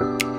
you